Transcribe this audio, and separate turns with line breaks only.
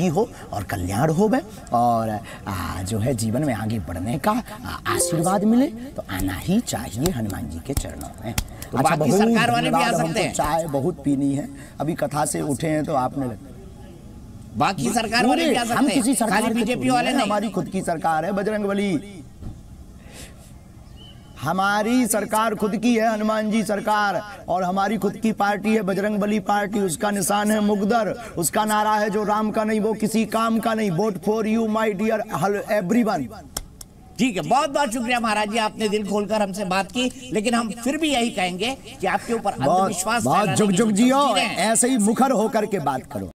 ही हो और कल्याण हो और आ, जो है जीवन में आगे बढ़ने का आशीर्वाद मिले तो आना ही चाहिए हनुमान जी के चरणों में।
तो बाकी सरकार वाले भी आ सकते
हमको
हैं।
चाय बहुत पीनी है। अभी कथा से उठे हैं तो आपने
बाकी सरकार वाले भी आ
हम
सकते हैं।
सरकार
किसी
सरकार
बीजेपी वाले
हमारी खुद की सरकार है बजरंग बली हमारी सरकार खुद की है हनुमान जी सरकार। और हमारी खुद की पार्टी है बजरंग बली पार्टी। उसका निशान है मुगदर। उसका नारा है जो राम का नहीं वो किसी काम का नहीं। Vote for you my dear everyone
ठीक है बहुत बहुत शुक्रिया महाराज जी आपने दिल खोलकर हमसे बात की। लेकिन हम फिर भी यही कहेंगे कि आपके ऊपर अंधविश्वास
बहुत
फैलाने
जुग
की
जुग
जो
जियो ऐसे ही मुखर होकर के बात करो।